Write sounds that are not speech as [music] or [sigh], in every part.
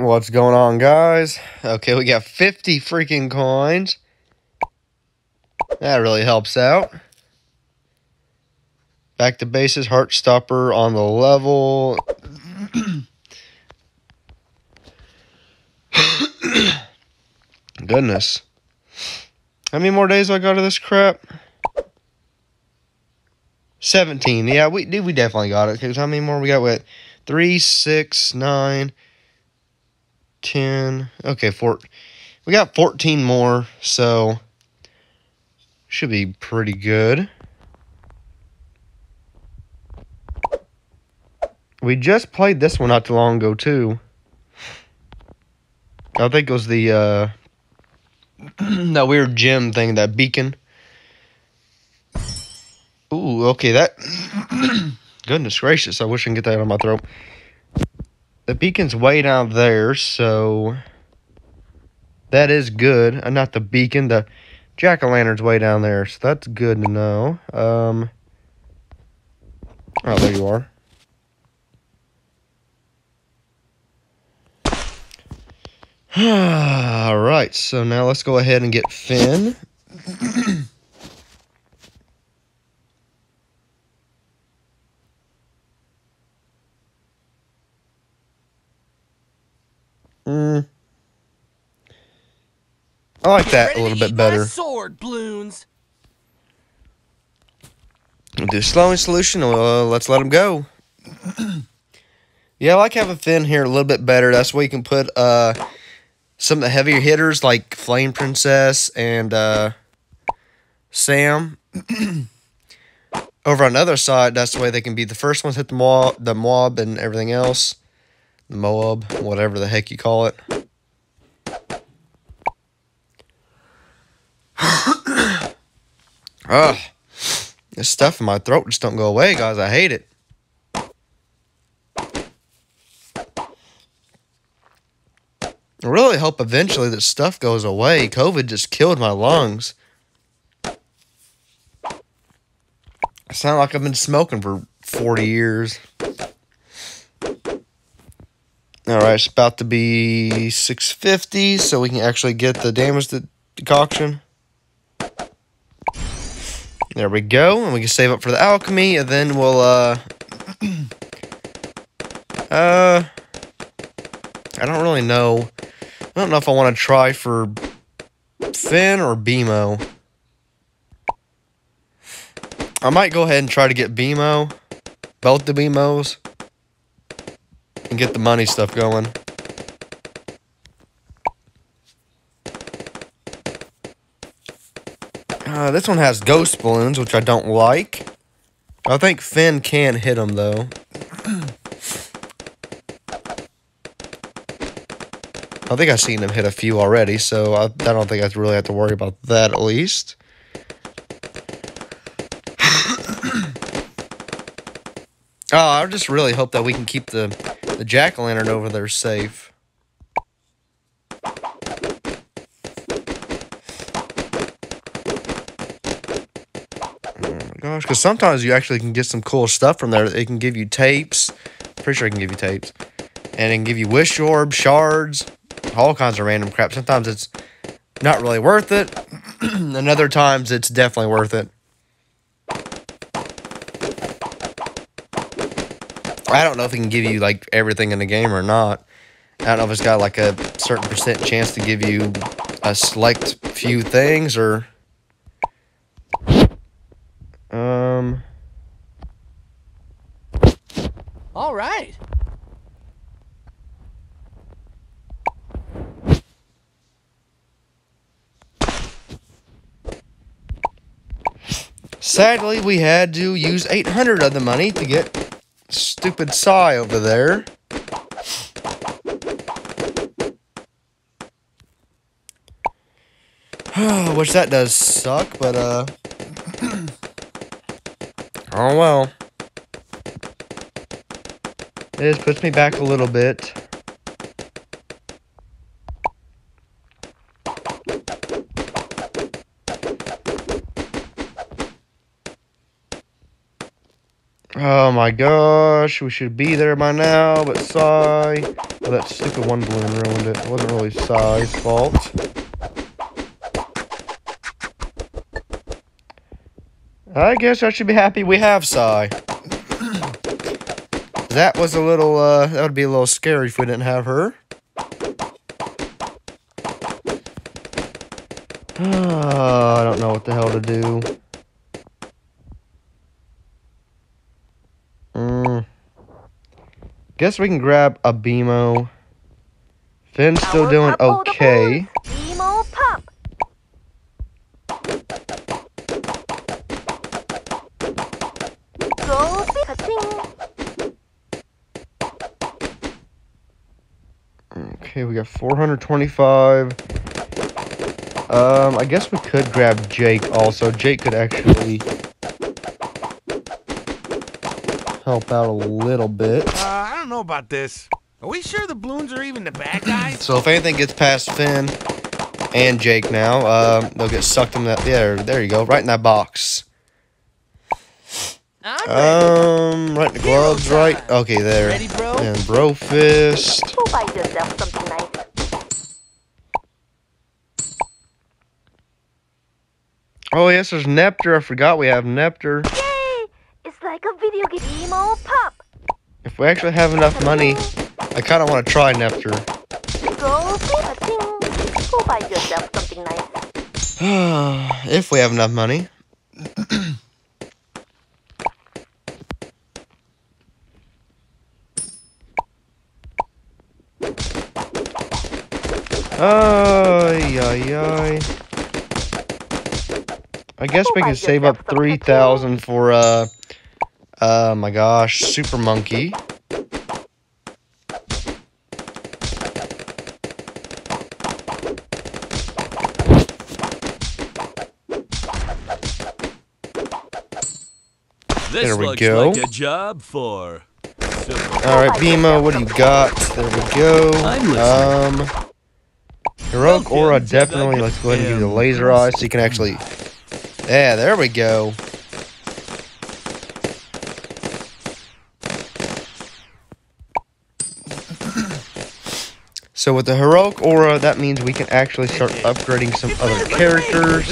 What's going on, guys? Okay, we got 50 freaking coins. That really helps out. Back to bases, heart stopper on the level. [coughs] Goodness. How many more days do I got of this crap? 17. Yeah, we did we definitely got it. Because how many more we got? With 3, 6, 9, 10. Okay, four. We got 14 more, so should be pretty good. We just played this one not too long ago, too. I think it was the uh, [clears throat] that weird gem thing, that beacon. Ooh, okay, that. [clears throat] goodness gracious, I wish I can get that out of my throat. The beacon's way down there, so. That is good. Uh, not the beacon, the jack o' lantern's way down there, so that's good to know. Um. Oh, there you are. [sighs] All right, so now let's go ahead and get Finn. [clears throat] mm. I like that a little bit better. Sword, balloons. Do slowing solution. Well, let's let him go. [clears throat] yeah, I like having Finn here a little bit better. That's where you can put uh some of the heavier hitters like Flame Princess and uh, Sam. [clears throat] Over on the other side, that's the way they can be the first ones hit the mob, the mob and everything else. Moab, whatever the heck you call it. [coughs] Ugh. This stuff in my throat just don't go away, guys. I hate it. I really hope eventually this stuff goes away. COVID just killed my lungs. I sound like I've been smoking for 40 years. All right, it's about to be 650, so we can actually get the damage de decoction. There we go, and we can save up for the alchemy, and then we'll, uh... [clears throat] uh... I don't really know I don't know if I want to try for Finn or BMO. I might go ahead and try to get BMO, both the BMOs, and get the money stuff going. Uh, this one has ghost balloons, which I don't like. I think Finn can hit them, though. I think I've seen him hit a few already, so I, I don't think I really have to worry about that at least. [coughs] oh, I just really hope that we can keep the, the jack-o'-lantern over there safe. Oh gosh, because sometimes you actually can get some cool stuff from there. It can give you tapes. Pretty sure it can give you tapes. And it can give you wish orbs, shards, all kinds of random crap. Sometimes it's not really worth it, [clears throat] and other times it's definitely worth it. I don't know if it can give you like everything in the game or not. I don't know if it's got like a certain percent chance to give you a select few things or um All right. Sadly, we had to use 800 of the money to get stupid sigh over there. [sighs] Which that does suck, but uh [clears throat] Oh well. It just puts me back a little bit. Oh my gosh, we should be there by now, but Sai That stupid one balloon ruined it. It wasn't really Sai's fault. I guess I should be happy we have Sai. [coughs] that was a little, uh, that would be a little scary if we didn't have her. [sighs] I don't know what the hell to do. Guess we can grab a BMO. Finn's still Power doing up all the okay. pop. Go Okay, we got 425. Um, I guess we could grab Jake also. Jake could actually help out a little bit. Uh, I don't know about this. Are we sure the balloons are even the bad guys? So if anything gets past Finn and Jake now, um, they'll get sucked in that. There, there you go, right in that box. I'm ready. Um, right in the gloves, right? Okay, there. Ready, bro? And bro fist. Go buy yourself something nice. Oh yes, there's Nepter. I forgot we have Nepter. Yay! It's like a Emo. If we actually have enough money, I kind of want to try Nepter. Go. [sighs] Go buy yourself something nice. if we have enough money. Ay, ay, ay. I guess we can save up 3,000 for, uh, uh, my gosh, Super Monkey. This There we looks go. like a job for. All right, BMO, what do you got? There we go. Um, heroic aura, Welcome to the definitely. Let's go ahead and give you the laser eyes so you can actually. Yeah, there we go. So with the heroic aura, that means we can actually start upgrading some other characters.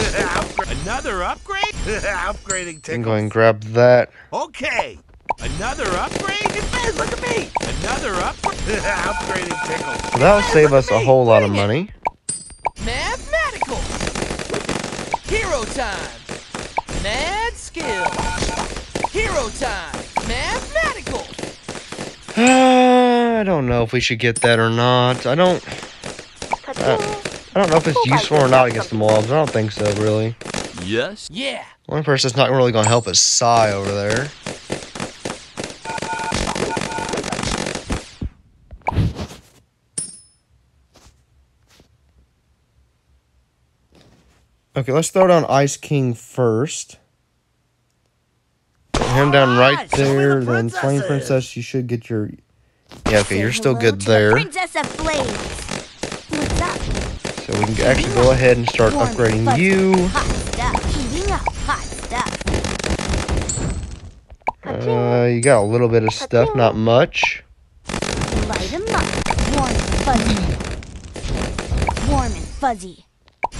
Another upgrade? [laughs] Upgrading And tickles. go and grab that. Okay. Another upgrade? Hey, look at me. Another upgrade? [laughs] Upgrading tickles. So that'll save us a whole lot of money. Mathematical. Hero time. Mad skill. Hero time. Mathematical. [sighs] [laughs] I don't know if we should get that or not. I don't. Ka-ching. I don't know if it's useful or not against the mobs. I don't think so, really. Yes? Yeah. One person that's not really going to help is Sai over there. Okay, let's throw down Ice King first. Put him down right Alright, show me the there, then Flame. Princess, you should get your... Yeah, okay, you're still good there. Princess of Flames. What's up? So we can actually go ahead and start upgrading you. Hot stuff. Heating up. Hot stuff. Ka-ching. Uh, you got a little bit of stuff, not much. Light 'em up. Warm and fuzzy. Warm and fuzzy.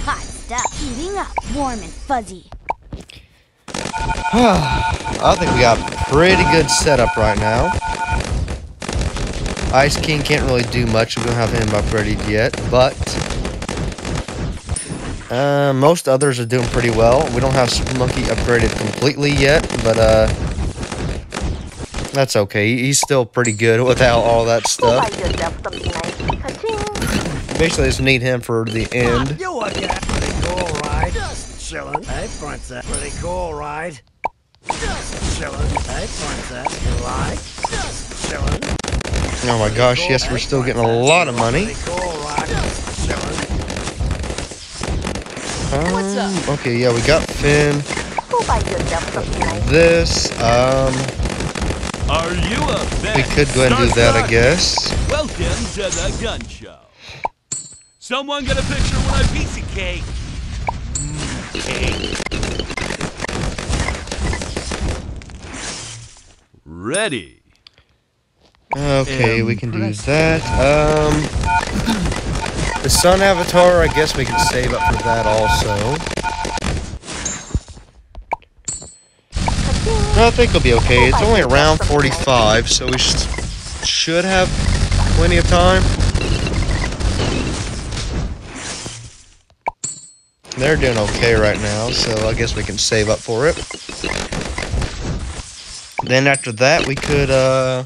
Hot stuff. Heating up. Warm and fuzzy. [sighs] I think we got pretty good setup right now. Ice King can't really do much. We don't have him upgraded yet, but uh, most others are doing pretty well. We don't have Monkey upgraded completely yet, but uh, that's okay. He's still pretty good [laughs] without all that stuff. Basically, just need him for the end. You? Pretty cool, right? Just chillin'. Hey, princess. Pretty cool, right? Just chillin'. You like? Just chillin'. Oh my gosh, yes, we're still getting a lot of money. Pretty cool, right? Just chillin'. What's up? Um, okay, yeah, we got Finn. Go buy yourself something nice. This, um, Are you a we could go ahead and do that, I guess. Welcome to the gun show. Someone get a picture when I piece of. Mm, cake. Ready. Okay, we can do that. Um, the sun avatar, I guess we can save up for that also. No, I think it'll be okay. It's only around 45, so we sh should have plenty of time. They're doing okay right now, so I guess we can save up for it. Then after that, we could, uh...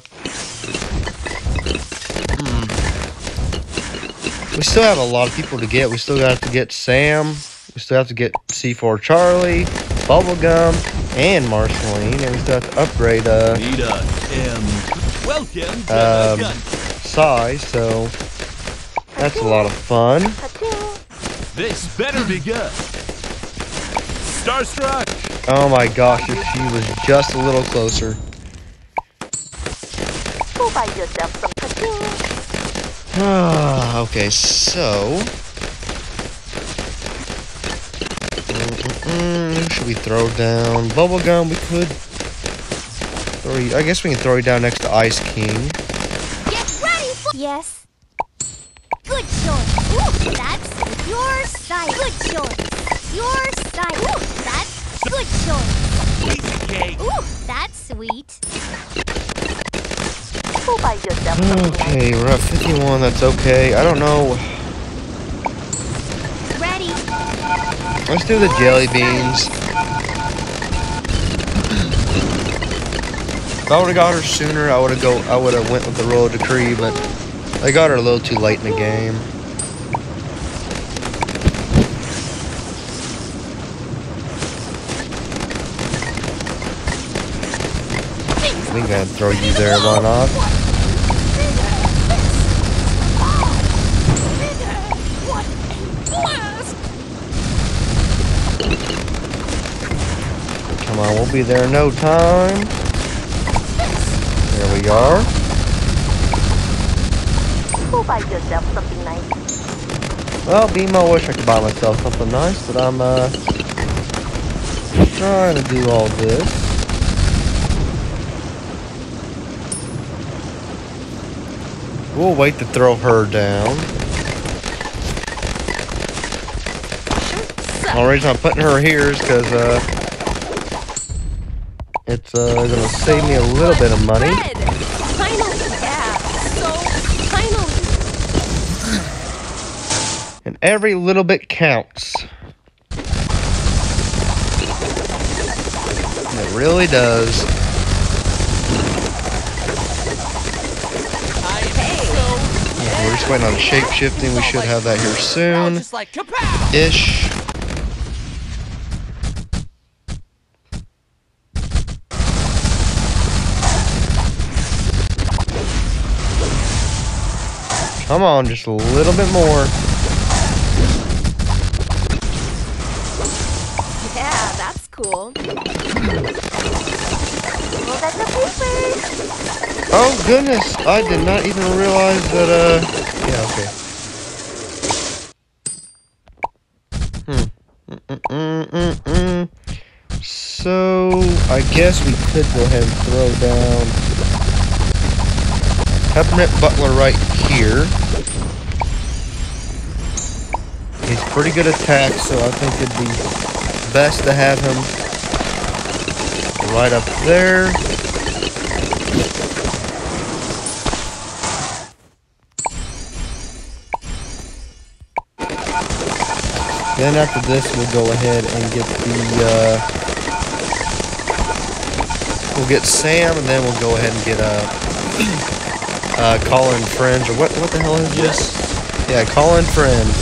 We still have a lot of people to get. We still got to get Sam. We still have to get C4 Charlie, Bubblegum, and Marceline. And we still have to upgrade, uh... Meet us, M. Welcome to Um, the gun. Sai, so... That's a lot of fun. This better be good. Starstruck. Oh my gosh, if she was just a little closer. Go buy yourself some cooking. Ah, okay, so. Should we throw down? Bubblegum, we could. Throw you, I guess we can throw you down next to Ice King. Get ready for. Yes. Good choice. Ooh, that's your side. Good choice. Your side. Ooh, that's good choice. Piece. Ooh, that's sweet. Go buy yourself some Okay, we're at 51, that's okay. I don't know. Ready. Let's do the jelly beans. If I would have got her sooner, I would have go. I would have went with the royal decree, but I got her a little too late in the game. We can throw you there, why not? Come on, we'll be there in no time. There we are. Go buy yourself something nice. Well, BMO, I wish I could buy myself something nice, but I'm uh trying to do all this. We'll wait to throw her down. The only reason I'm putting her here is because uh, it's uh, gonna save me a little bit of money. And every little bit counts. It really does. I am so We're just waiting on shape shifting. We should have that here soon. just like kapow! Ish. Come on, just a little bit more. Yeah, that's cool. Well, that's the paper! Oh goodness, I did not even realize that, uh, yeah, okay. Hmm. Mm-mm-mm-mm. So, I guess we could go ahead and throw down Peppermint Butler right here. He's pretty good attack, so I think it'd be best to have him right up there. Then after this, we'll go ahead and get the, uh, we'll get Sam, and then we'll go ahead and get, uh, [clears throat] uh, Colin Friends, or what, what the hell is this? Yeah, Colin Friends.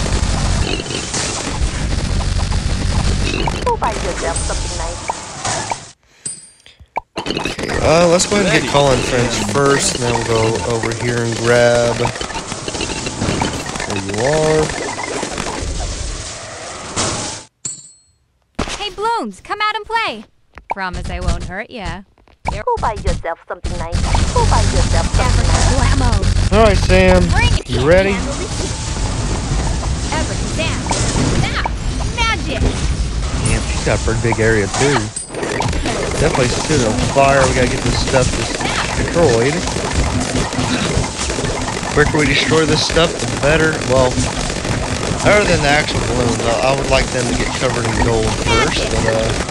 Uh, let's go ahead and get Colin Friends first, and then we'll go over here and grab, there you are. Hey, Bloons, come out and play. Promise I won't hurt ya. Go buy yourself something nice. Go buy yourself something nice. Alright, Sam, Bring it. you ready? Abracadabra. Snap. Magic. Damn, she's got a pretty big area too. That place is on fire. We gotta get this stuff destroyed. The quicker we destroy this stuff, the better. Well, other than the actual balloons, I, I would like them to get covered in gold first, but uh,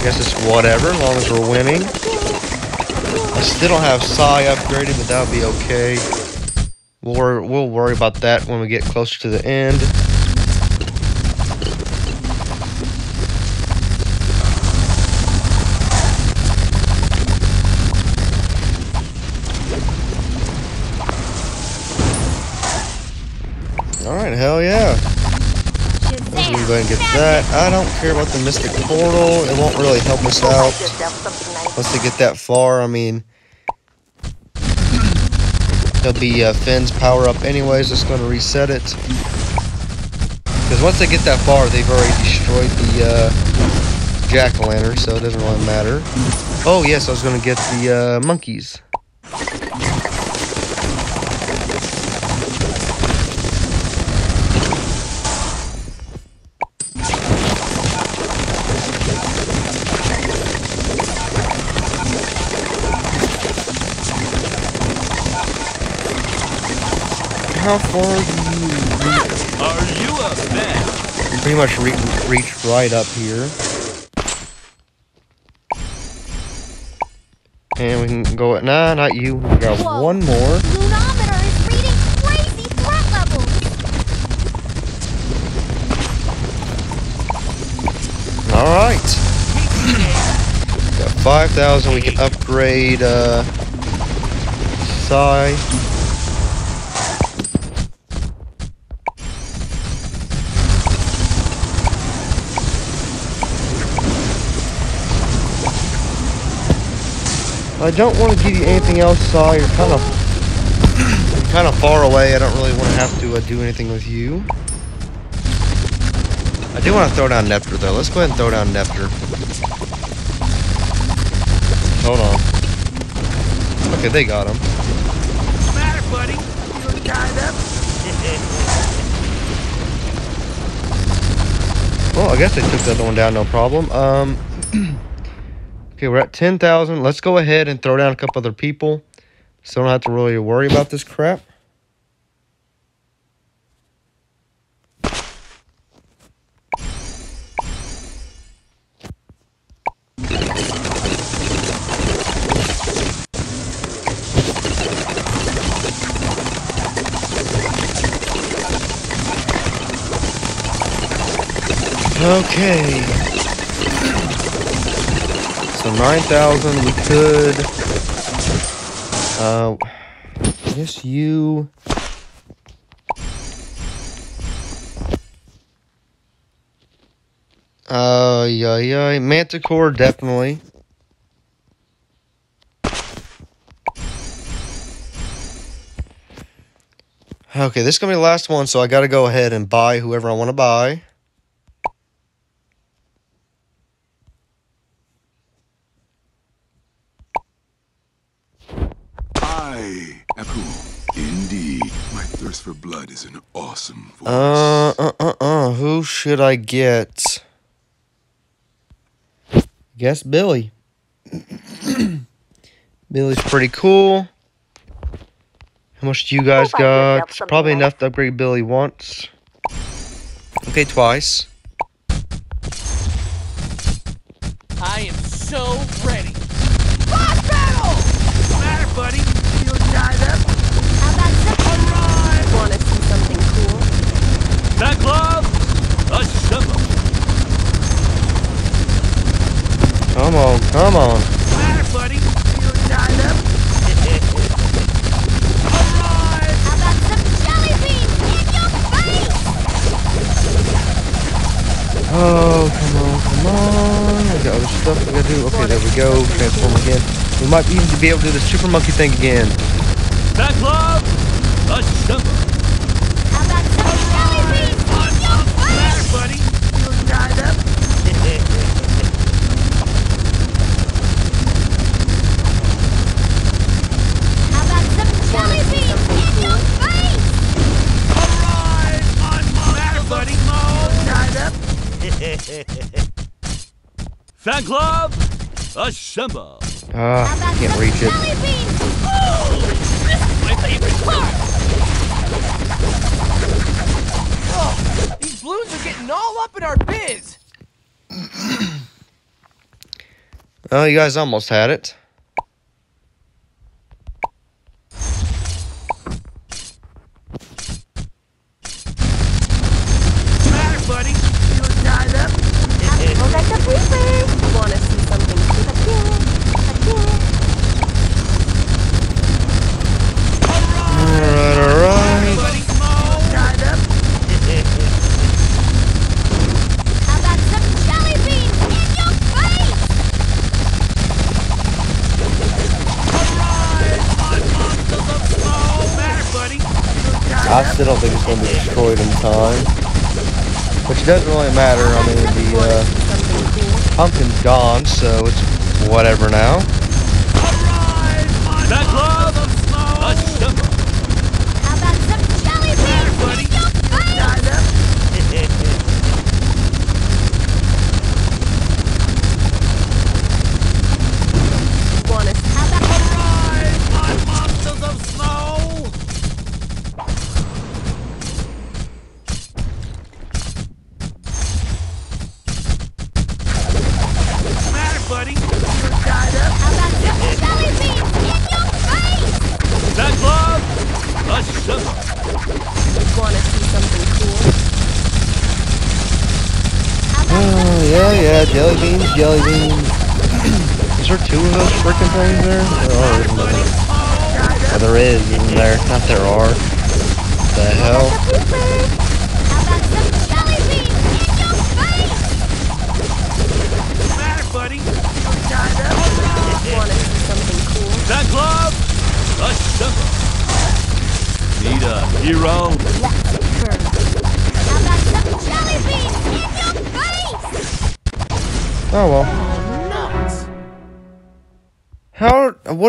I guess it's whatever, as long as we're winning. I still don't have Psy upgraded, but that'll be okay. We'll worry, we'll worry about that when we get closer to the end. Alright, hell yeah. Go ahead and get that. I don't care about the Mystic Portal. It won't really help us out once they get that far. I mean, there'll be uh, Finn's power up anyways. It's going to reset it. Because once they get that far, they've already destroyed the uh, jack-o'-lantern, so it doesn't really matter. Oh, yes, I was going to get the uh, monkeys. How far do you Are you a fan? pretty much re- reach right up here. And we can go at nah, not you. We got Whoa. one more. Lunometer is reading crazy threat levels. All right. Got five thousand. We can upgrade. Uh, Psy. I don't want to give you anything else, Saw. You're kind of kind of far away. I don't really want to have to uh, do anything with you. I do want to throw down Nepter, though. Let's go ahead and throw down Nepter. Hold on. Okay, they got him. What's the matter, buddy? You tied up? Well, I guess they took the other one down, no problem. Um, okay, we're at 10,000. Let's go ahead and throw down a couple other people. So I don't have to really worry about this crap. Okay. So 9,000 we could. Uh, I guess you. Uh, yeah, yeah. Manticore, definitely. Okay, this is gonna be the last one, so I gotta go ahead and buy whoever I want to buy. I am who? Indeed. My thirst for blood is an awesome voice. Uh, uh, uh, uh. Who should I get? Guess Billy. [clears throat] Billy's pretty cool. How much do you guys Go buy yourself got? Probably enough to upgrade Billy once. Okay, twice. I am so ready. Boss battle! What's the matter, buddy? You tied up? How about some Alright! Wanna see something cool? Fan club, assemble. Come on, come on. What's the matter, buddy? You tied up? Alright! How about some jelly beans in your face? Oh, come on, come on. I got other stuff I gotta do. Okay, there we go. Transform again. We might even be able to do the super monkey thing again. Fan club, assemble. How about some jelly beans in your What's the matter, face? buddy? You tied up? How about some jelly beans in your face? Alright! On What's the matter, buddy? You tied up? [laughs] Fan club, assemble. Ah, about can't reach it. jelly beans? Ooh! This is my favorite part! Oh, these balloons are getting all up in our biz! [clears throat] Oh, you guys almost had it. Time. Which doesn't really matter. I mean, the uh, pumpkin's gone, so it's whatever now. Alright,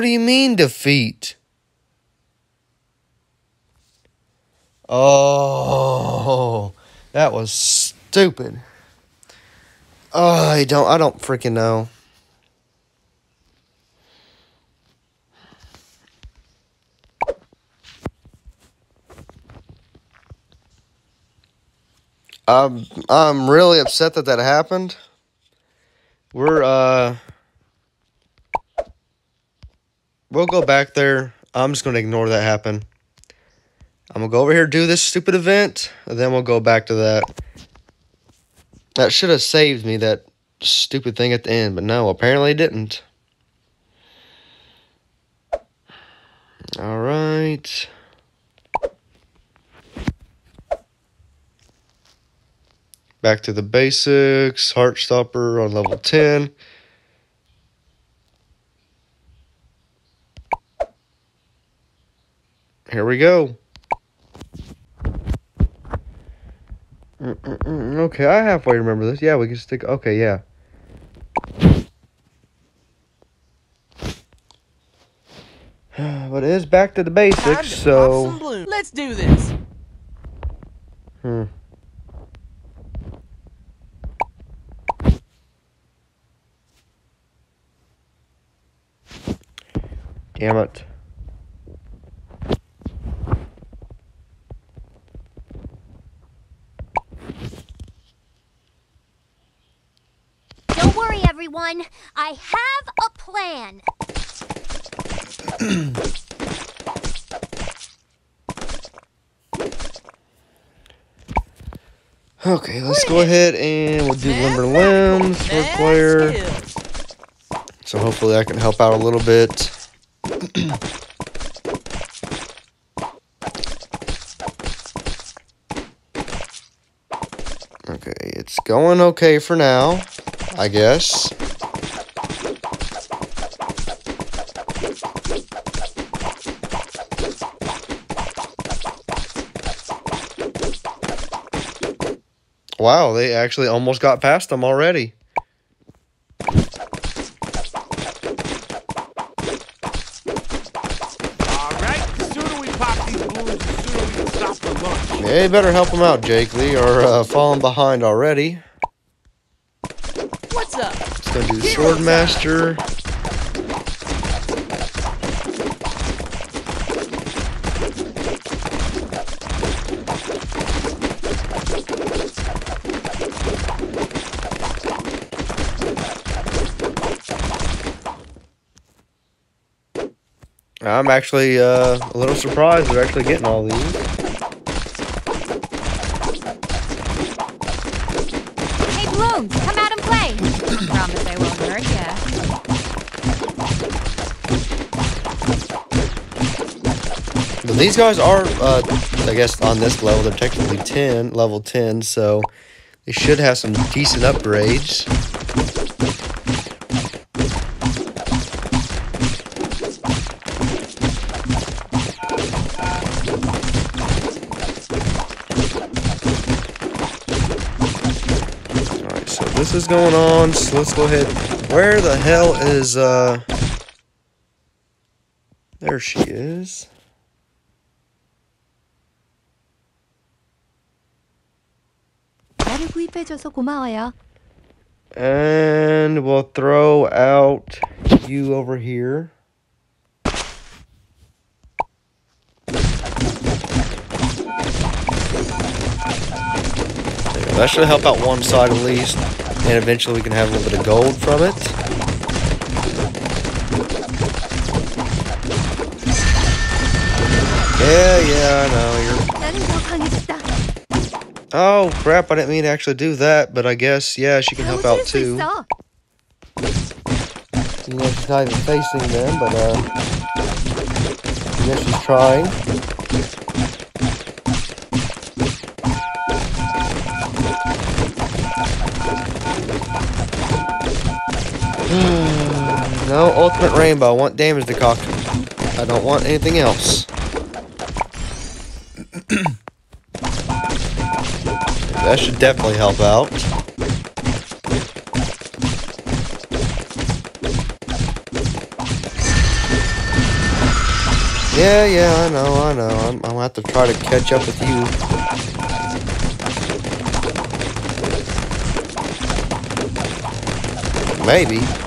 What do you mean defeat? Oh, that was stupid. Oh, I don't. I don't freaking know. I'm I'm really upset that that happened. We're uh we'll go back there. I'm just gonna ignore that happen. I'm gonna go over here do this stupid event, and then we'll go back to that. That should have saved me that stupid thing at the end, but no, apparently it didn't. All right. Back to the basics. Heartstopper on level 10. Here we go. Okay, I halfway remember this. Yeah, we can stick. Okay, yeah. [sighs] But it is back to the to basics, some so. Let's do this! Hmm. Damn it. Don't worry, everyone. I have a plan. [clears throat] Okay, let's go ahead and we'll do limber limbs for math So hopefully I can help out a little bit. [clears throat] okay, it's going okay for now, I guess. Wow, they actually almost got past them already. Alright, the we pop these balloons, the we stop the launch. Yeah, you better help them out, Jake Lee, or uh, falling behind already. Gonna do Swordmaster. I'm actually uh, a little surprised they're actually getting all these. These guys are, uh, I guess, on this level, they're technically 10, level 10, so they should have some decent upgrades. Alright, so this is going on, so let's go ahead. Where the hell is, uh... There she is. 해줘서 고마워요. And we'll throw out you over here. There, That should help out one side at least. And eventually we can have a little bit of gold from it. Yeah, yeah, I know. You're 나는 더 강해졌다. Oh, crap, I didn't mean to actually do that, but I guess, yeah, she can help out too. You know, she's not even facing them, but, uh, I guess she's trying. Hmm, no, ultimate rainbow. I want damage decoction. I don't want anything else. That should definitely help out. Yeah, yeah, I know, I know. I'm, I'm gonna have to try to catch up with you. Maybe.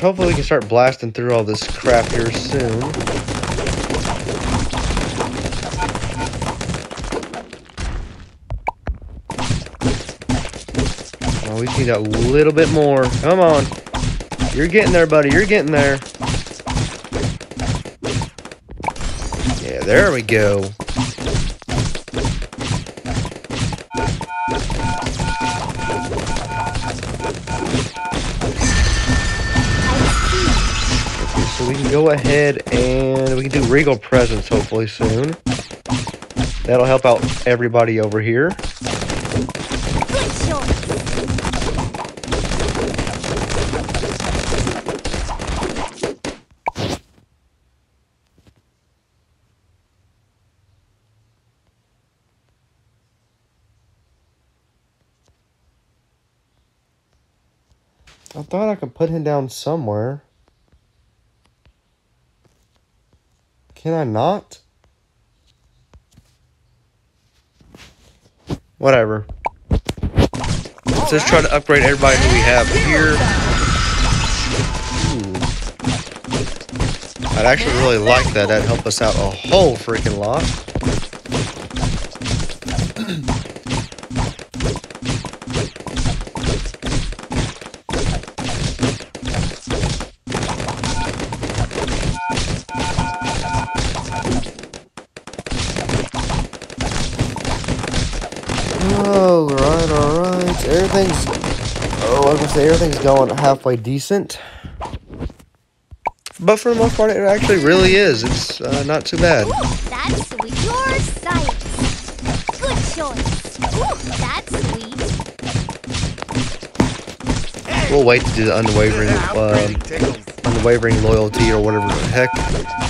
Hopefully we can start blasting through all this crap here soon. Oh, we need a little bit more. Come on. You're getting there, buddy. You're getting there. Yeah, there we go. Go ahead and we can do Regal Presents hopefully soon. That'll help out everybody over here. I thought I could put him down somewhere. Can I not? Whatever. Let's just try to upgrade everybody who we have here. Ooh. I'd actually really like that. That'd help us out a whole freaking lot. [clears throat] I was gonna say everything's going halfway decent. But for the most part, it actually really is. It's uh, not too bad. Ooh, that's sweet. Your science. Good choice. Ooh, that's sweet. We'll wait to do the unwavering, um, unwavering loyalty or whatever the heck.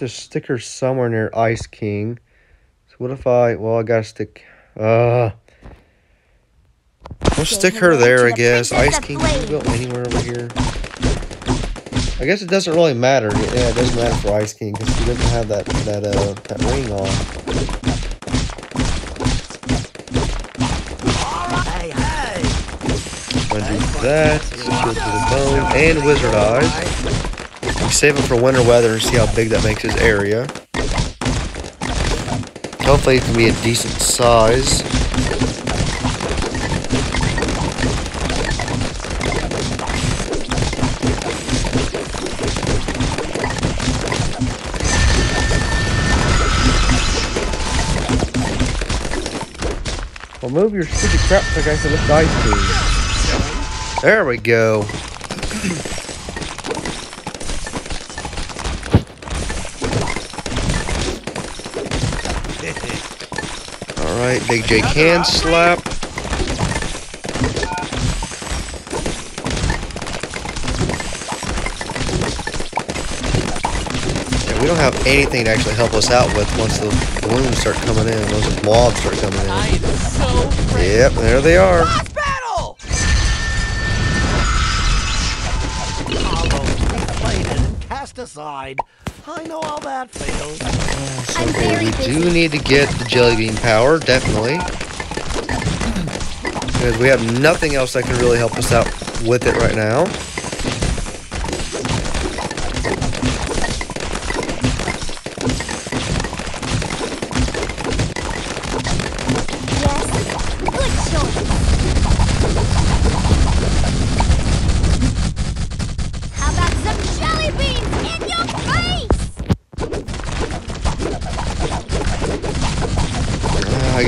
I have to stick her somewhere near Ice King. So what if I? Well, I gotta stick. Uh. We'll stick her there, I guess. Ice King can go anywhere over here. I guess it doesn't really matter. Yeah, it doesn't matter for Ice King because he doesn't have that that uh that ring on. Hey, hey! I'm gonna do that. Shield to the bone and Wizard Eyes. Save it for winter weather and see how big that makes his area. Hopefully, it can be a decent size. Well, move your stupid crap like I said, lift ice cream. There we go. Alright, Big Jake hand slap. Yeah, we don't have anything to actually help us out with once the balloons start coming in, once the mobs start coming in. so. Yep, there they are. Very we do need to get the jelly bean power, definitely. Because we have nothing else that can really help us out with it right now.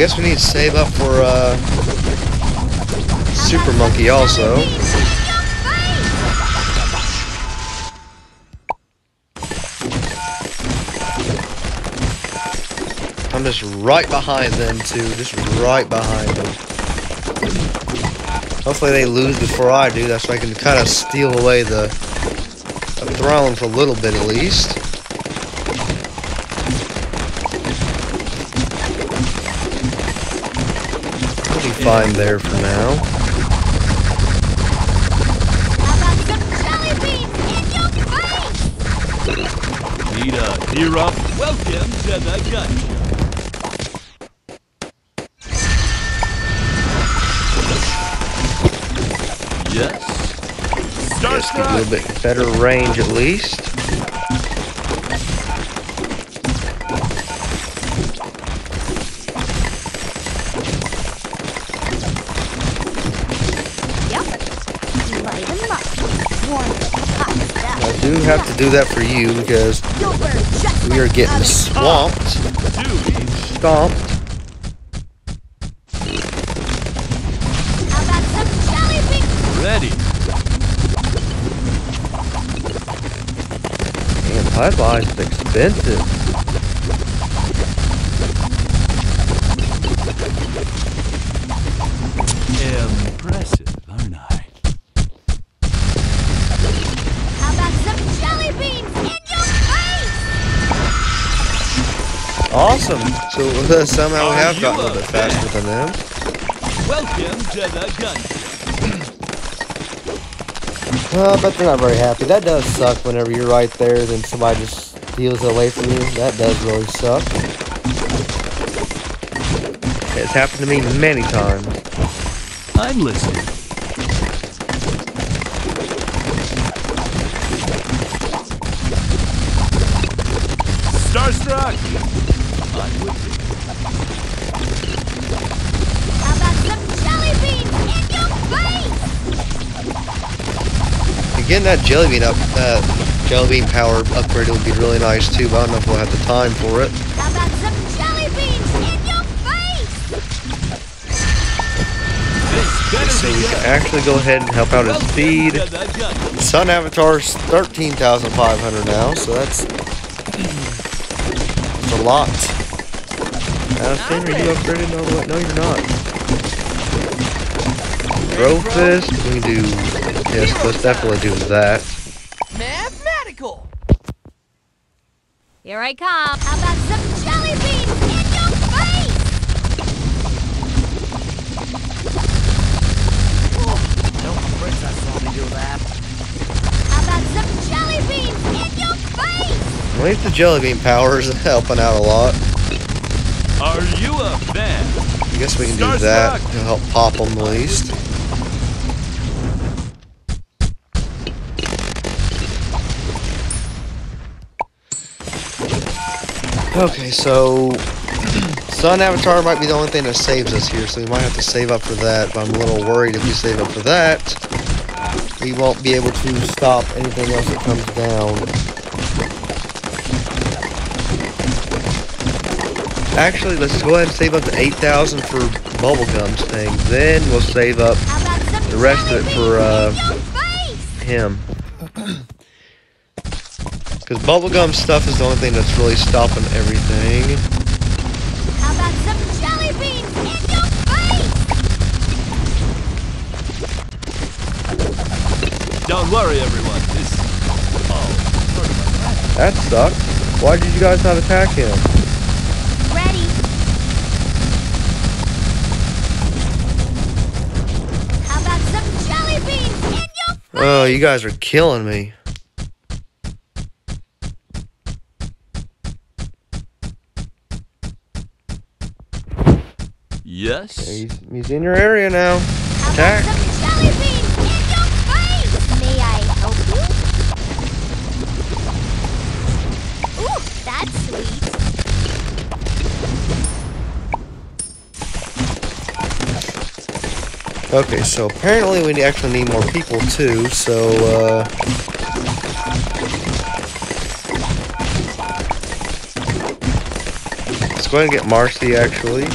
Guess we need to save up for uh, Super Monkey also. I'm just right behind them too, just right behind them. Hopefully they lose before I do, that's so I can kind of steal away the, the throne for a little bit at least. Fine there for now. How about some jelly beans in your face? Need a up? Welcome to the gun show. Yes. Just a little bit better range at least. Have to do that for you because You'll burn just we are getting swamped, stomped. How about some jelly beans? Ready. Man, pipeline is expensive. Awesome. So uh, somehow we have gotten a little bit faster than them. Welcome to the gun show. [clears throat] Uh, but they're not very happy. That does suck whenever you're right there, then somebody just steals it away from you. That does really suck. It's happened to me many times. I'm listening. Starstruck! Again, that jelly bean up, uh, jelly bean power upgrade would be really nice too, but I don't know if we'll have the time for it. How about some jelly beans in your face? So we can actually go ahead and help out his Welcome speed. to the gun show. Sun Avatar's 13,500 now, so that's, that's a lot. Alexander, are you upgraded? No, wait, no, you're not. Throw fist, we can do, yes, let's definitely do that. Mathematical! Here I come. How about some jelly beans in your face? Oh, don't princess saw me do that. How about some jelly At least the jelly bean power is helping out a lot. Are you a fan? I guess we can do that to help pop them the least. Okay, so [clears throat] Sun Avatar might be the only thing that saves us here, so we might have to save up for that. But I'm a little worried if we save up for that, we won't be able to stop anything else that comes down. Actually, let's go ahead and save up the 8,000 for Bubblegum's thing. Then we'll save up How about some The rest of it for, uh, in your face? him. Because Bubblegum stuff is the only thing that's really stopping everything. How about some jelly beans in your face? Don't worry, everyone. This. Oh, That sucks. Why did you guys not attack him? Ready. How about some jelly beans in your Oh, you guys are killing me. Yes. He's, he's in your area now. Attack. about some jelly beans in your face? May I help you? Ooh, that's sweet. Okay, so apparently we actually need more people too, so, uh... Let's go ahead and get Marcy, actually.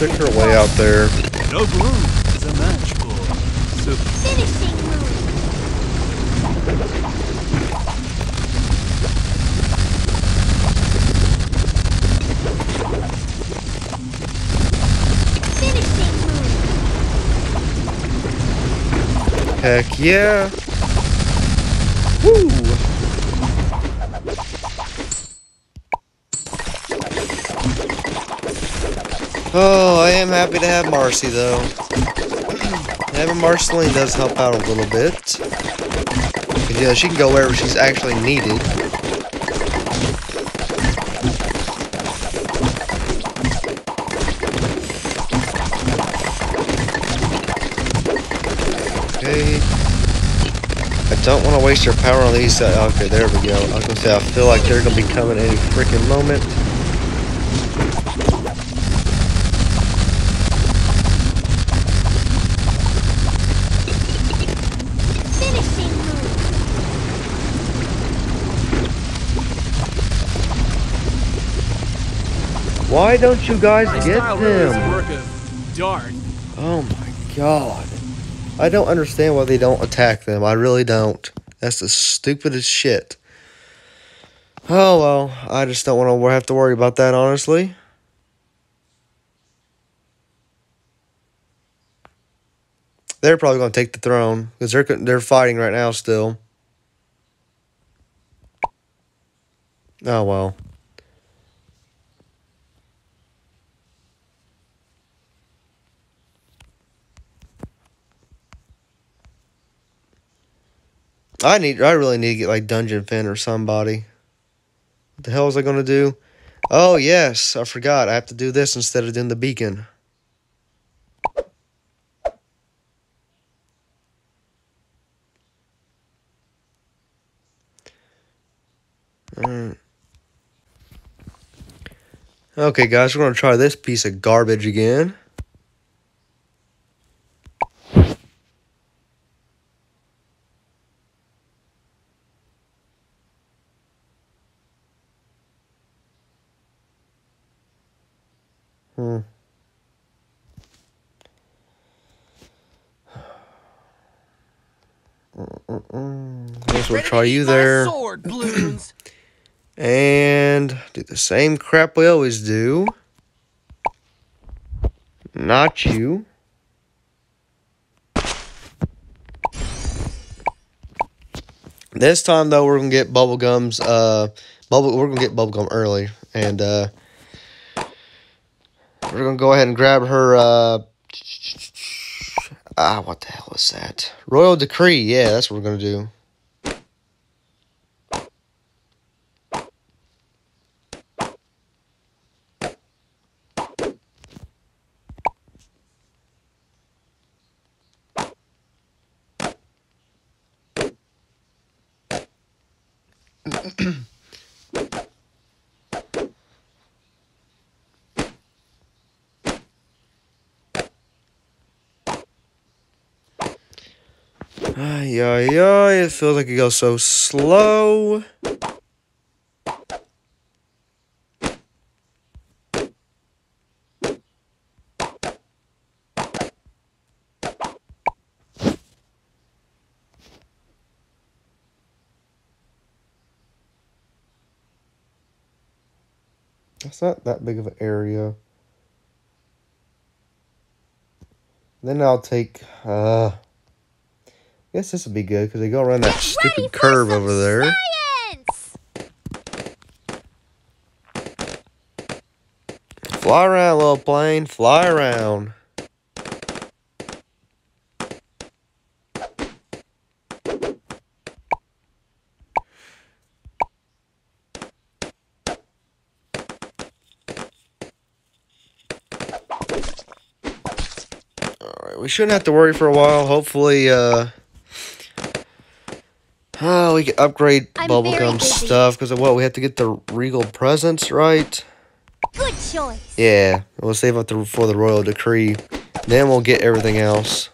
Stick her way out there. No balloon is a match for. So, Finishing. Finishing move. Heck yeah. Am happy to have Marcy though. [clears throat] Having Marceline does help out a little bit. yeah, she can go wherever she's actually needed. Okay. I don't want to waste your power on these. Uh, okay, there we go. I was gonna say I feel like they're gonna be coming any freaking moment. Why don't you guys get them? dart. Oh my god. I don't understand why they don't attack them. I really don't. That's the stupidest shit. Oh well, I just don't want to have to worry about that, honestly. They're probably going to take the throne because they're they're fighting right now still. Oh well. I need. I really need to get like Dungeon Finn or somebody. What the hell was I gonna do? Oh yes, I forgot. I have to do this instead of doing the beacon. Okay, guys, we're gonna try this piece of garbage again. Hmm. Mm-mm-mm. Guess we'll Ready to try you there. Sword. [clears throat] And do the same crap we always do. Not you. This time though, we're gonna get bubblegums. Uh, bubble. We're gonna get bubblegum early, and uh, we're gonna go ahead and grab her. Uh, [tsk] Ah, what the hell is that? Royal Decree. Yeah, that's what we're going to do. Ay, ay, ay. It feels like it goes so slow. Not that big of an area. Then I'll take, uh, I guess this will be good because they go around that stupid curve over there. Science! Fly around, little plane. Fly around. Shouldn't have to worry for a while. Hopefully, uh... Oh, we can upgrade bubblegum stuff because of what we have to get the regal presents, right? Good choice. Yeah, we'll save up the, for the royal decree. Then we'll get everything else.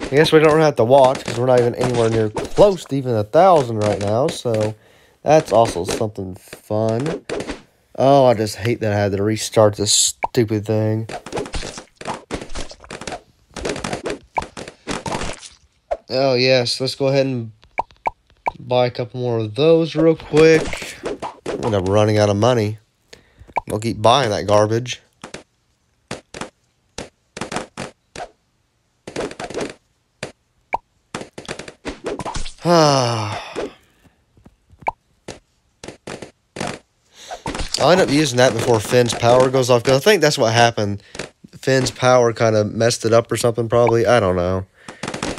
I guess we don't have to watch because we're not even anywhere near close to even a thousand right now. So that's also something fun. Oh, I just hate that I had to restart this stupid thing. Oh, yes. Let's go ahead and buy a couple more of those real quick. I'm end up running out of money. I'll keep buying that garbage. [sighs] Ah. I'll end up using that before Finn's power goes off. Because I think that's what happened. Finn's power kind of messed it up or something, probably. I don't know.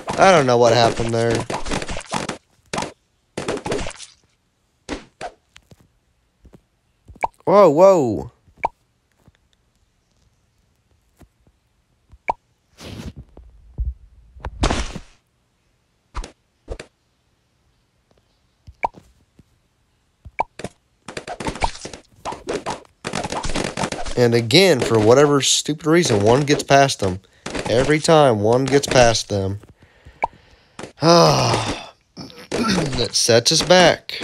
I don't know what happened there. Whoa, whoa. And again, for whatever stupid reason, one gets past them. Every time, one gets past them. Ah, [sighs] that sets us back.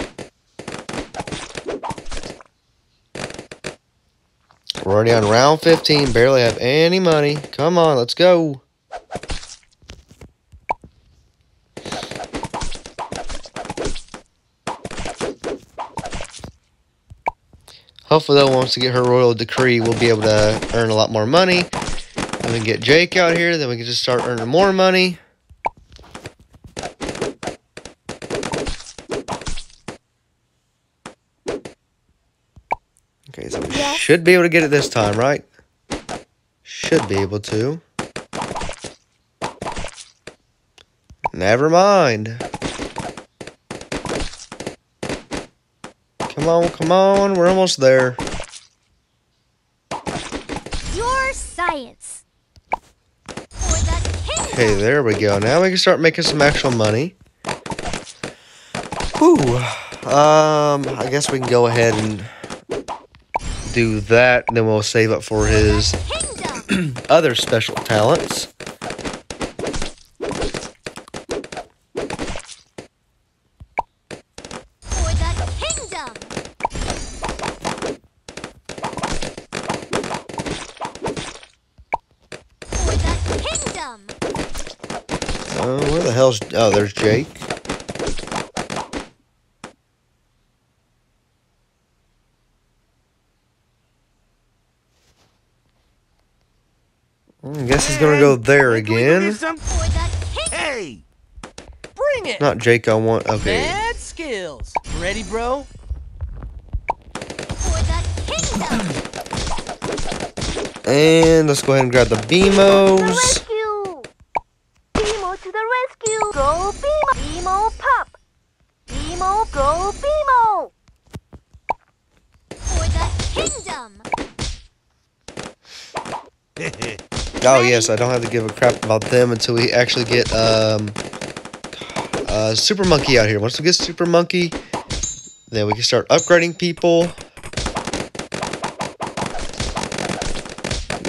We're already on round 15, barely have any money. Come on, let's go. Hopefully, though, once we get her royal decree, we'll be able to earn a lot more money. And we can get Jake out here, then we can just start earning more money. Okay, so we should be able to get it this time, right? Should be able to. Never mind. Come on, come on, we're almost there. Your science. For the. Okay, there we go. Now we can start making some actual money. Whew. Um, I guess we can go ahead and do that, and then we'll save up for his [clears throat] other special talents. hell's... Oh, there's Jake. I guess he's gonna go there again. Hey! Bring it! Not Jake, I want. Okay. Bad skills. Ready, bro? And let's go ahead and grab the beamos. Oh yes, I don't have to give a crap about them until we actually get um uh Super Monkey out here. Once we get Super Monkey, then we can start upgrading people.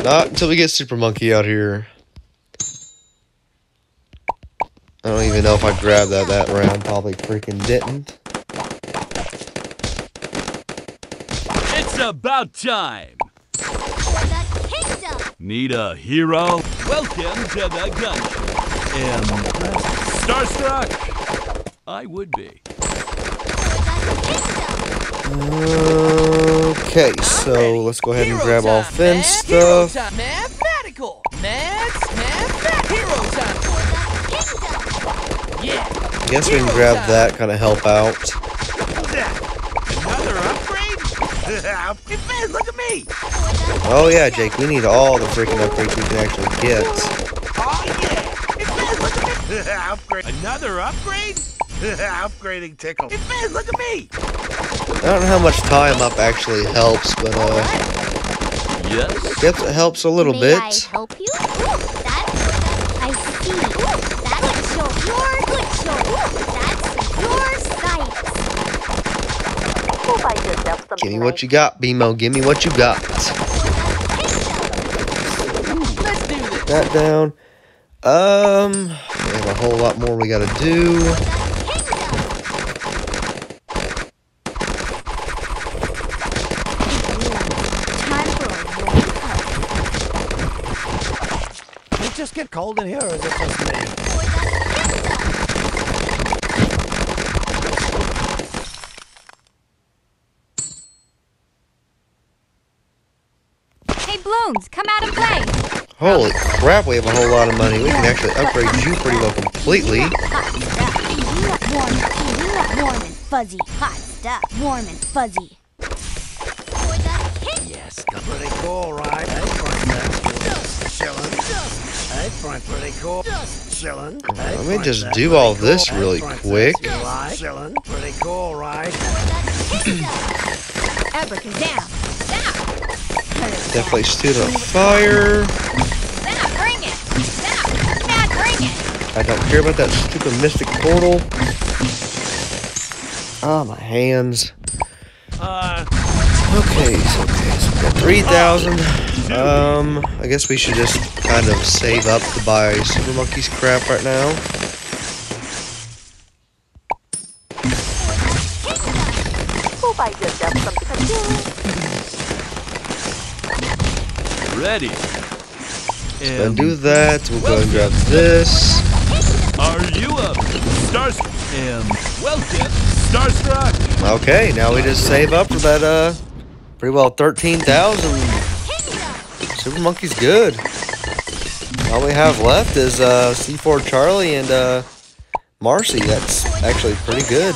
Not until we get Super Monkey out here. I don't even know if I grabbed that that round. Probably freaking didn't. It's about time. For the kingdom! Need a hero? Welcome to the gun show. Impressive. Starstruck? I would be. Okay, so let's go ahead and Hero grab all time, Finn man. Stuff. time. Mathematical. Hero time. Yeah. I guess we can grab time. that, kind of help out. Upgrade? Man, look at me. Oh yeah, Jake, we need all the freaking upgrades we can actually get. Oh yeah. Man, look at me. [laughs] upgrade. Another upgrade? [laughs] Upgrading tickle. Man, look at me. I don't know how much time up actually helps, but uh, Yes. yep, it helps a little May bit. Buy yourself something Give me what you got, BMO. Give me what you got. Let's do this. That down. Um, we have a whole lot more we gotta do. Time for a warm up. Did it just get cold in here, or is it just me? Hey, Bloons, come out and play. Holy crap, we have a whole lot of money. We can actually upgrade you pretty well completely. Hot stuff. You want warm, you want warm and fuzzy. Hot stuff. Warm and fuzzy. For the king. Yes, got pretty cool, right? Hey, princess. Just chillin'. Hey, Frank, pretty cool. Just chillin'. Hey, Let me just do all cool. this Hey, really quick. Like? Chillin'. Pretty cool, right? Abracadabra. Snap. Definitely stood on fire. I don't care about that stupid mystic portal. Ah, my hands. Uh, Okay, so, okay, so we got 3,000. Um, I guess we should just kind of save up to buy Super Monkey's crap right now. Go buy yourself something to do. ready. And do that. We'll go and grab this. Up? Stars. Um, welcome, Starstruck. Okay, now we just save up for that, uh, pretty well 13,000. Super Monkey's good. All we have left is, uh, C4 Charlie and, uh, Marcy. That's actually pretty good.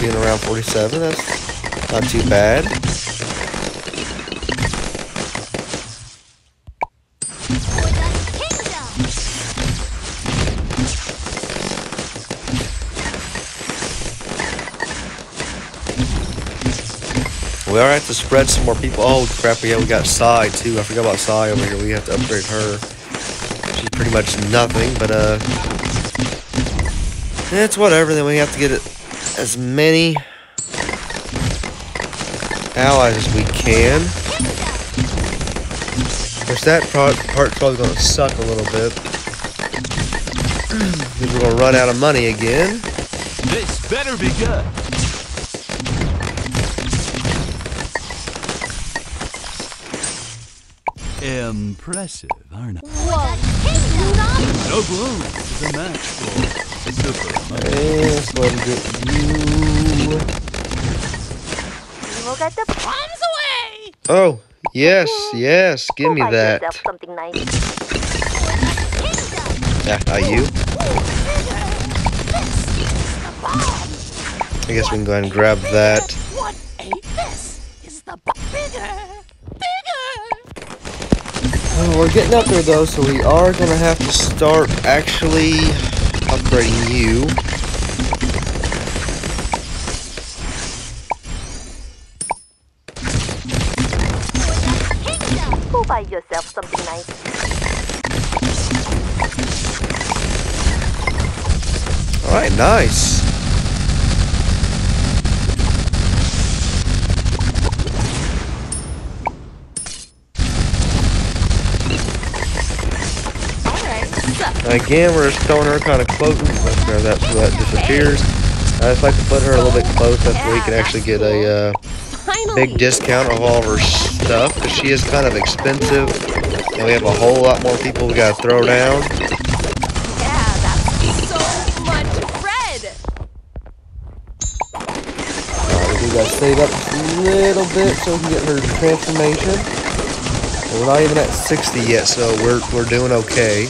Being around 47, that's not too bad. We are have to spread some more people. Oh crap! Yeah, we got Sai, too. I forgot about Sai over here. We have to upgrade her. She's pretty much nothing, but uh, it's whatever. Then we have to get it as many allies as we can. Of course, that part, part's probably going to suck a little bit. [clears throat] We're going to run out of money again. This better be good. Impressive, aren't I? No bloon is a match for Super Monkey. And let's go ahead and get you. You will get the bombs away. Oh, yes, yes. Give me that. yourself something nice. Yeah, not you. I guess we can go ahead and grab that. What ate this? Is the b- bigger, bigger. Well, we're getting up there though, so we are gonna have to start actually upgrading you. Go buy yourself something nice. Alright, nice. Alright, so, Again, we're just throwing her kind of close. Let's grab that so that disappears. I just like to put her a little bit close. That's where we can actually get a uh, big discount of all of her stuff because she is kind of expensive, and we have a whole lot more people we gotta throw down. Yeah, that's so much bread. We gotta save up a little bit so we can get her transformation. We're not even at 60 yet, so we're we're doing okay.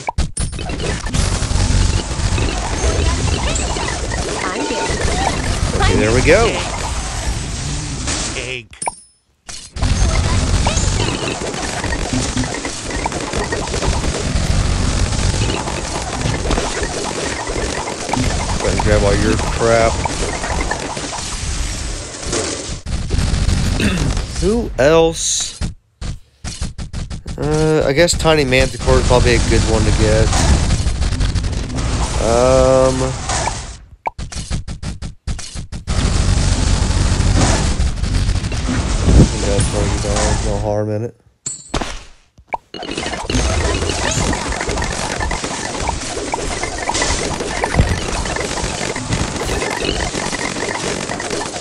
There we go. Cake. Go ahead and grab all your crap. [clears throat] Who else? Uh, I guess Tiny Manticore is probably a good one to get. Um. Harm in it.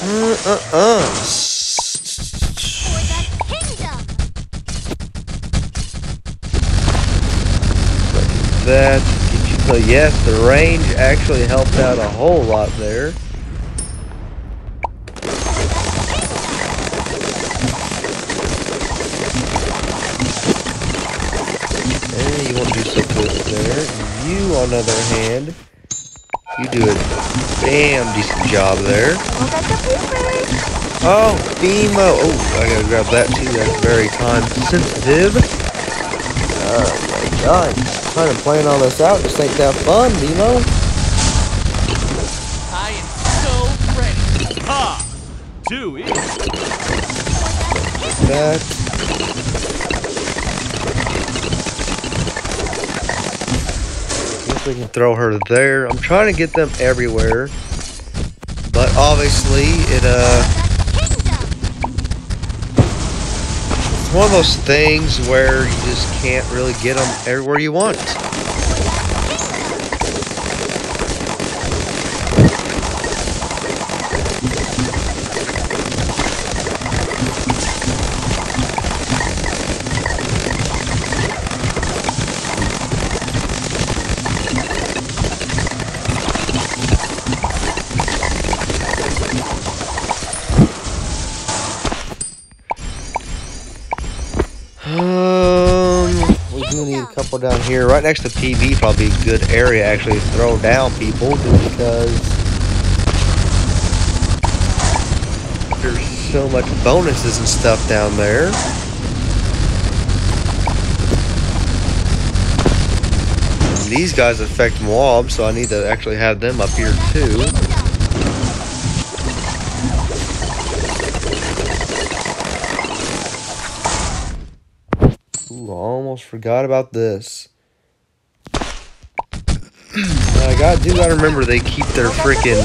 Uh, uh, uh. Kingdom. That, so yes, the range actually helped out a whole lot there. On the other hand, you do a damn decent job there. Look at the papers. Oh, BMO. Oh, I gotta grab that too. That's very time sensitive. Oh my god. Trying to plan all this out just ain't that fun, BMO. I am so ready. Ha! Too easy. That. We can throw her there. I'm trying to get them everywhere. But obviously, it, uh. It's one of those things where you just can't really get them everywhere you want. Down here. Right next to PB, probably a good area actually throw down people because there's so much bonuses and stuff down there. And these guys affect mobs, so I need to actually have them up here too. Ooh, I almost forgot about this. I got do gotta remember they keep their freaking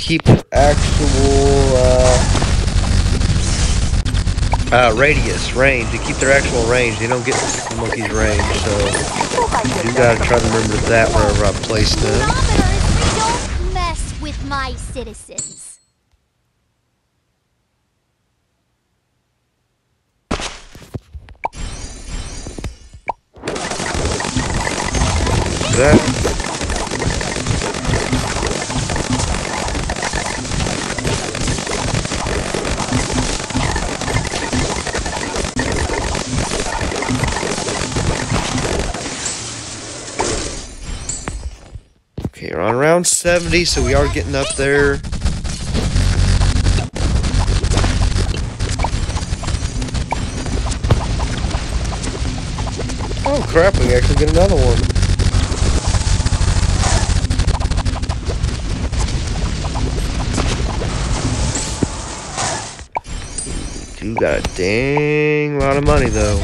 keep actual uh, uh radius range. They keep their actual range. They don't get the monkey's range, so yourself gotta try to remember that wherever I place them. Don't mess with my citizens. Okay, we're on round 70, so we are getting up there. Oh crap, we actually get another one. Got a dang lot of money though.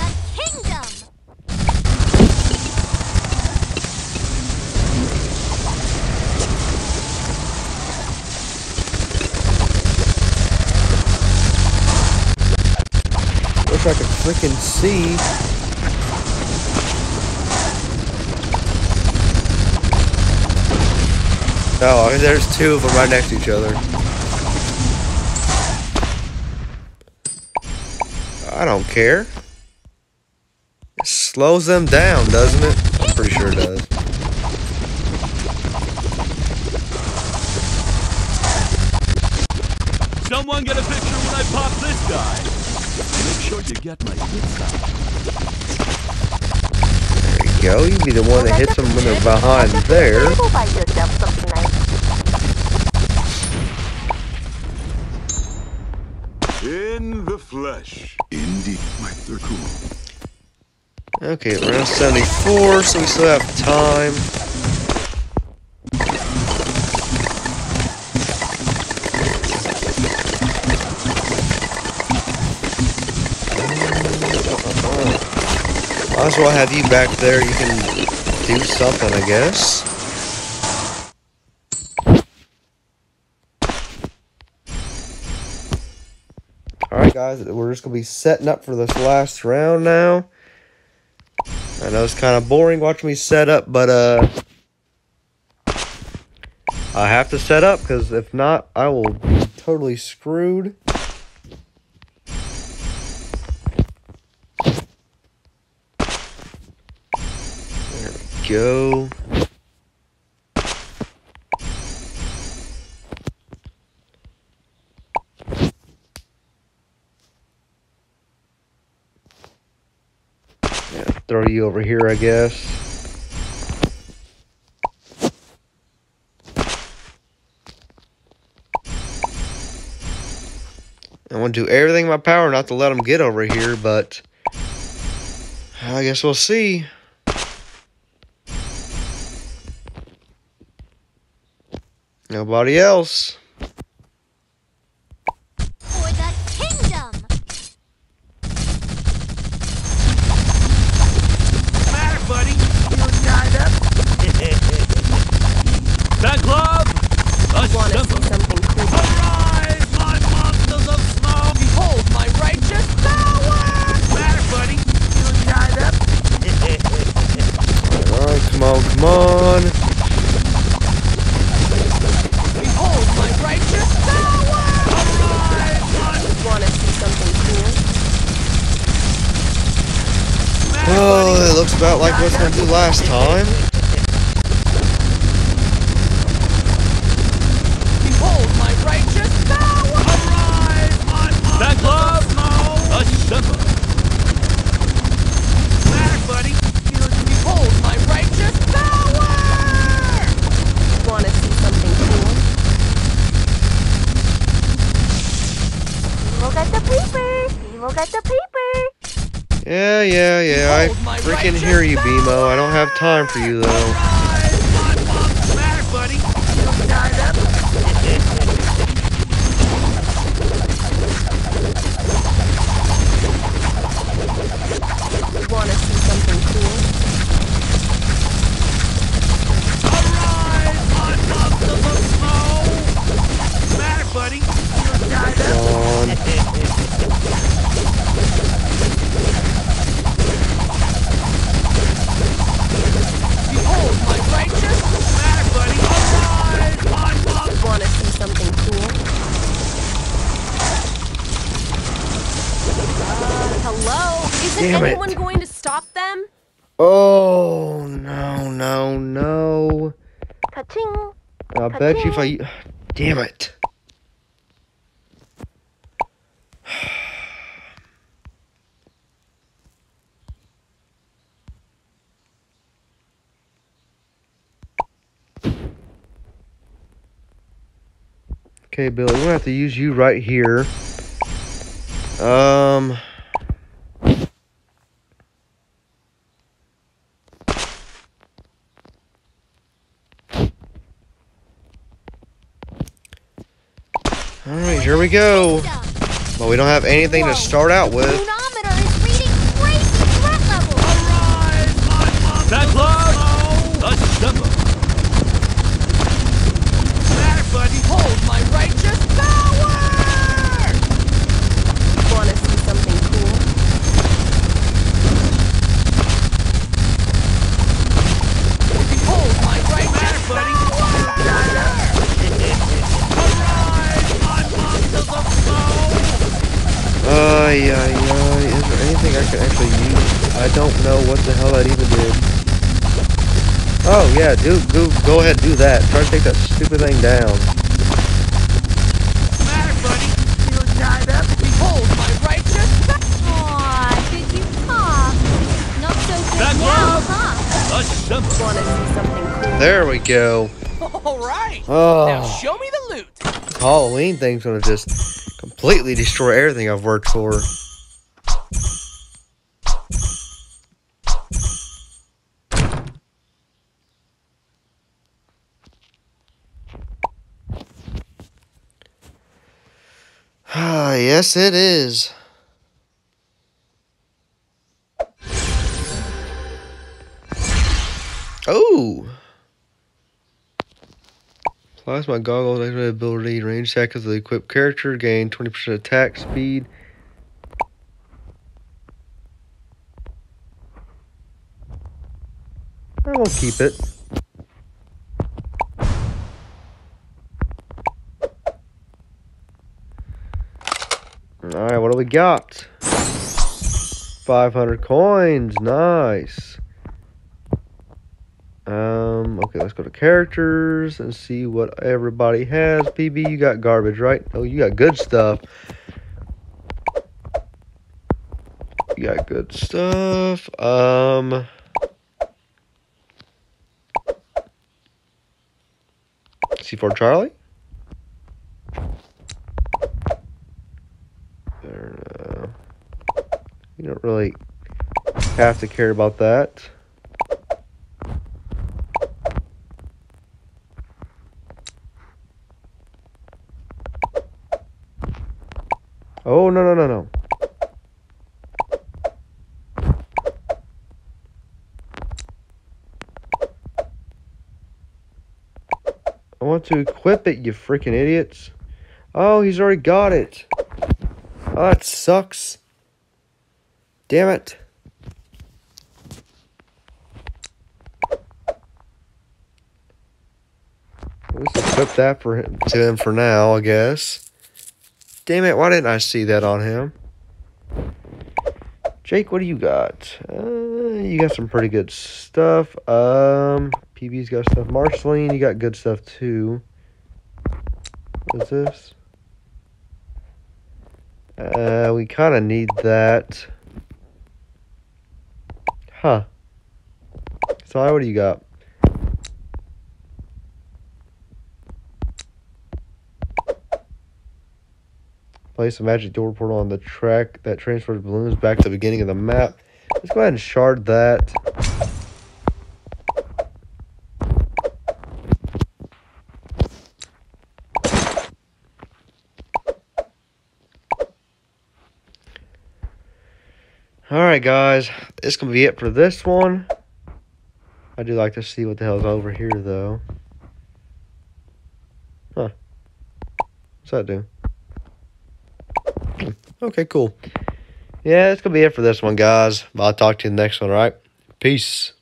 Wish I could freaking see. Oh, there's two of them right next to each other. I don't care. It slows them down, doesn't it? I'm pretty sure it does. Someone get a picture when I pop this guy. Make sure you get my good side. There you go. You be the one that hits them when they're behind there. Go buy yourself something nice. In the flesh. Indeed, my third cool. Okay, round 74, so we still have time. Might as well have you back there. You can do something, I guess. Alright, guys, we're just going to be setting up for this last round now. I know it's kind of boring watching me set up, but uh, I have to set up because if not, I will be totally screwed. There we go. Yeah, throw you over here, I guess. I want to do everything in my power not to let them get over here, but I guess we'll see. Nobody else. For the kingdom. matter, buddy? You tied up? that glove? A Want to simple. see something cool? Arise, my monsters of smoke! Behold my righteous power! Matter, buddy? You tied up? Alright, come on, come on. Behold my righteous power! Arise, my Want to see something cool? Oh, it looks about like what's going to do last time. Behold my righteous power! Arise, my monsters That glove? A simple. Matter, buddy? Behold my righteous power! Want to see something cool? We'll get the paper. We'll get the paper. Yeah, yeah, yeah. I freaking hear you, BMO. I don't have time for you, though. You if I. Damn it. Okay, Billy, we're gonna have to use you right here. Um. All right, here we go. But we don't have anything to start out with. Chronometer is reading crazy threat levels. Backlog! Assemble! Matter, buddy. Hold my righteous power! Wanna see something cool? Hold my righteous buddy. Ay, ay, ay. Is there anything I can actually use? I don't know what the hell that even did. Oh, yeah, do, go, go ahead, do that. Try to take that stupid thing down. Matter, buddy. You're tied up. Behold my righteous Aw, did you pop? Not so good Back now, up. huh? Assemble! Wanna see something cool? There we go. All right. Oh. Now show me the loot. Halloween thing's gonna just completely destroy everything I've worked for. Ah, yes, it is. Oh. Plasma goggles activate ability range attack of the equipped character gain 20% attack speed. I will keep it. Alright, what do we got? 500 coins. Nice. Um, okay, let's go to characters and see what everybody has. PB, you got garbage, right? Oh, you got good stuff. You got good stuff. Um, C4 Charlie? Uh, you don't really have to care about that. Oh, no, no, no, no. I want to equip it, you freaking idiots. Oh, he's already got it. Oh, that sucks. Damn it. Let's equip that for him, to him for now, I guess. Damn it, why didn't I see that on him? Jake, what do you got? Uh, you got some pretty good stuff. Um, PB's got stuff. Marceline, you got good stuff too. What's this? Uh, we kind of need that. Huh. So, what do you got? Place a magic door portal on the track that transfers bloons back to the beginning of the map. Let's go ahead and shard that. Alright guys, this gonna be it for this one. I do like to see what the hell's over here though. Huh. What's that do? Okay, cool. Yeah, that's gonna be it for this one, guys. I'll talk to you in the next one, all right? Peace.